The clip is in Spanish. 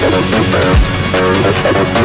Gracias.